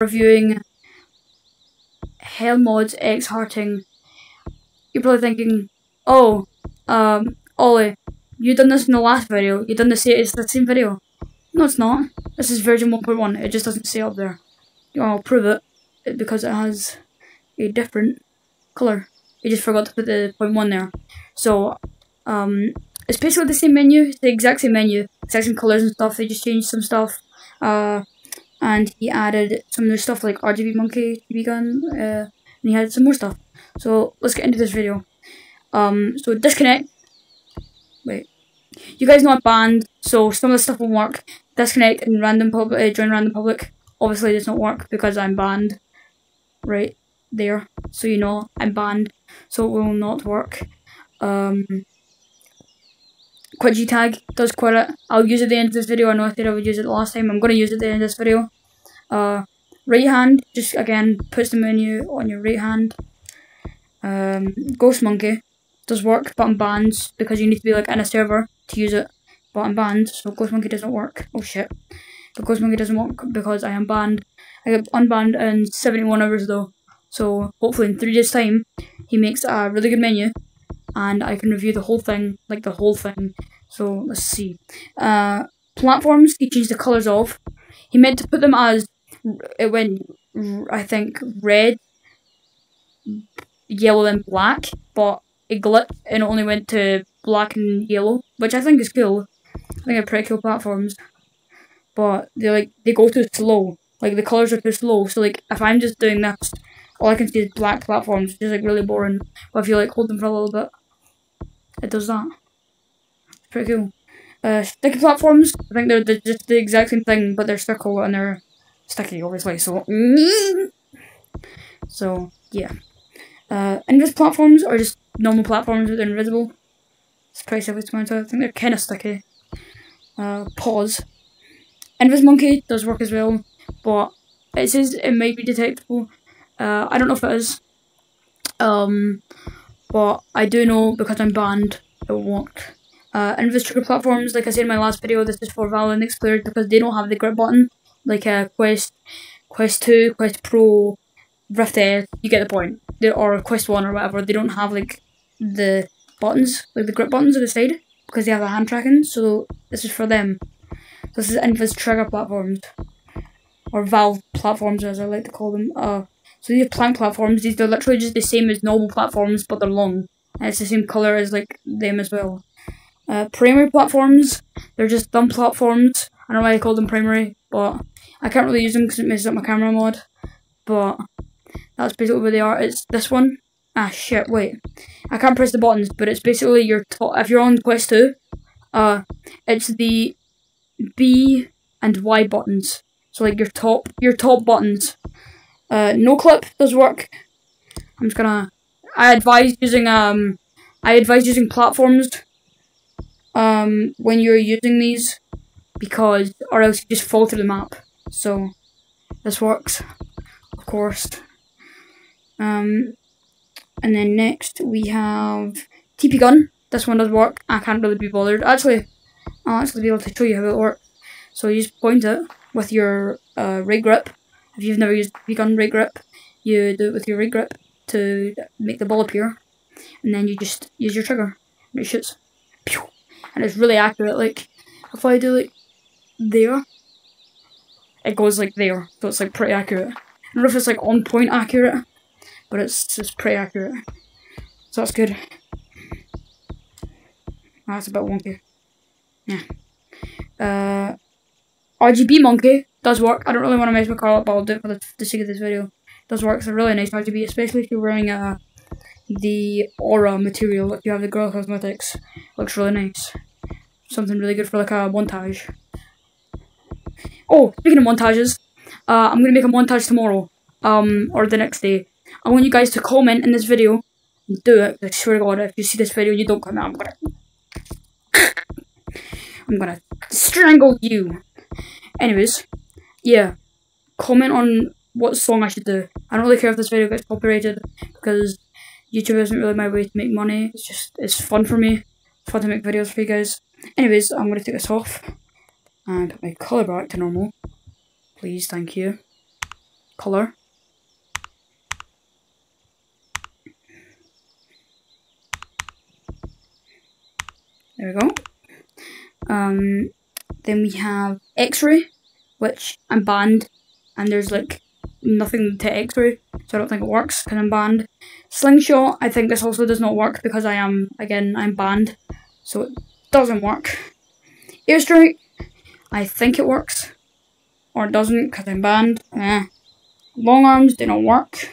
reviewing Hellmodz X Harting, you're probably thinking, oh, um, Ollie, you done this in the last video. You done same. It's the same video. No, it's not. This is version 1.1. It just doesn't say up there. I'll prove it because it has a different color. You just forgot to put the point one there. So, um, it's basically the same menu. The exact same menu, exact same colors and stuff. They just changed some stuff. Uh, and he added some new stuff like RGB monkey, TP gun, uh, and he had some more stuff. So let's get into this video. Um, so disconnect. Wait, you guys know I'm banned, so some of the stuff won't work. Disconnect and random public, uh, join random public. Obviously, does not work because I'm banned. Right there, so you know I'm banned, so it will not work. Um, quit G-Tag does quit it. I'll use it at the end of this video. I know I said I would use it last time. I'm going to use it at the end of this video. Uh, right hand, just again, puts the menu on your right hand. Um, Ghost Monkey does work, but I'm banned because you need to be like in a server to use it. But I'm banned, so Ghost Monkey doesn't work. Oh shit. But Ghost Monkey doesn't work because I am banned. I get unbanned in 71 hours though. So hopefully in three days time, he makes a really good menu and I can review the whole thing, like the whole thing. So let's see. Uh, platforms, he changed the colours of. He meant to put them as, it went, I think, red, yellow and black, but it glitched and only went to black and yellow, which I think is cool. I think they're pretty cool platforms. But they like they go too slow. Like the colours are too slow. So like if I'm just doing this, all I can see is black platforms, which is like really boring. But if you like hold them for a little bit, it does that. Pretty cool. Uh, sticky platforms, I think they're, they're just the exact same thing, but they're circle and they're sticky, obviously. So, so yeah. Uh, invis platforms are just normal platforms, but they're invisible. It's pretty self I think they're kind of sticky. Uh, pause. Invis monkey does work as well, but it says it might be detectable. Uh, I don't know if it is. Um, but I do know because I'm banned, it won't. Uh, Invis trigger platforms, like I said in my last video, this is for Valve Index because they don't have the grip button, like uh, Quest, Quest 2, Quest Pro, Rift S, you get the point. They, or Quest 1 or whatever, they don't have like the buttons, like the grip buttons on the side, because they have a hand tracking, so this is for them. This is Invis trigger platforms, or Valve platforms as I like to call them. Uh, so these are plank platforms. These are literally just the same as normal platforms, but they're long. And it's the same colour as like them as well. Uh, primary platforms, they're just thumb platforms. I don't know why I call them primary, but I can't really use them because it messes up my camera mod. But that's basically where they are. It's this one. Ah shit, wait. I can't press the buttons, but it's basically your top if you're on Quest 2, uh it's the B and Y buttons. So like your top your top buttons. Uh, no clip does work. I'm just gonna. I advise using um, I advise using platforms um when you're using these because or else you just fall through the map. So this works, of course. Um, and then next we have TP gun. This one does work. I can't really be bothered. Actually, I'll actually be able to show you how it works. So you just point it with your uh, right grip if you've never used TP gun rig grip, you do it with your rig grip to make the ball appear, and then you just use your trigger, and it shoots. And it's really accurate, like, if I do like there, it goes like there, so it's like pretty accurate. I don't know if it's like on point accurate, but it's just pretty accurate. So that's good. That's a bit wonky. Yeah. Uh, RGB monkey does work. I don't really want to mess with car up, but I'll do it for the, the sake of this video. It does work. It's a really nice RGB, especially if you're wearing uh, the Aura material. Like you have the girl Cosmetics. Looks really nice. Something really good for like a montage. Oh, speaking of montages, uh, I'm to make a montage tomorrow. Um, or the next day. I want you guys to comment in this video. Do it. I swear to God, if you see this video and you don't comment, I'm gonna... I'm gonna strangle you. Anyways, yeah, comment on what song I should do. I don't really care if this video gets copyrighted because YouTube isn't really my way to make money. It's just, it's fun for me. It's fun to make videos for you guys. Anyways, I'm going to take this off and put my colour back to normal. Please, thank you. color. There we go. Um, then we have X-ray, which I'm banned, and there's like nothing to X-ray, so I don't think it works because I'm banned. Slingshot, I think this also does not work because I am again I'm banned, so it doesn't work. Airstrike, I think it works, or it doesn't because I'm banned. Eh. Long arms do not work,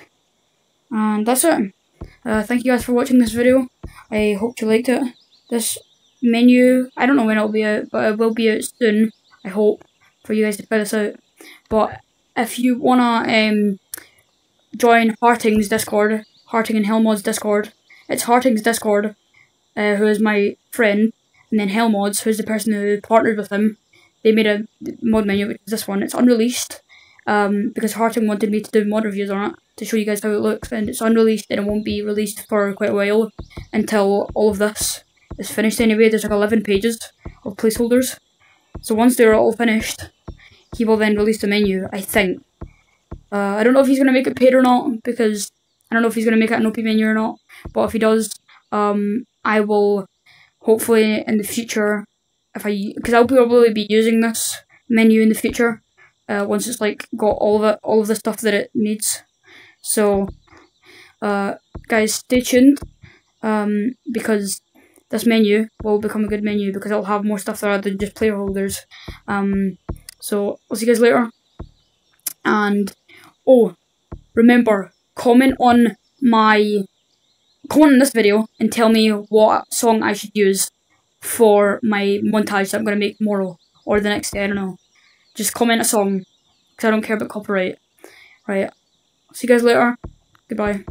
and that's it. Uh, thank you guys for watching this video. I hope you liked it. This menu. I don't know when it'll be out, but it will be out soon. I hope for you guys to fill this out. But if you wanna um join Harting's Discord, Harting and Hellmod's Discord, it's Harting's Discord, uh, who is my friend, and then Hellmodz, who's the person who partnered with him. They made a mod menu, which is this one. It's unreleased, um, because Harting wanted me to do mod reviews on it to show you guys how it looks, and it's unreleased and it won't be released for quite a while until all of this is finished anyway. There's like 11 pages of placeholders. So once they're all finished, he will then release the menu, I think. Uh, I don't know if he's going to make it paid or not, because I don't know if he's going to make it an OP menu or not. But if he does, um, I will hopefully in the future, if I, because I'll probably be using this menu in the future, uh, once it's like got all of it, all of the stuff that it needs. So, uh, guys, stay tuned, um, because this menu will become a good menu because it'll have more stuff there than just player holders. Um, so I'll see you guys later. And oh, remember, comment on my comment on this video and tell me what song I should use for my montage that I'm gonna make tomorrow or the next day. I don't know. Just comment a song because I don't care about copyright. Right. See you guys later. Goodbye.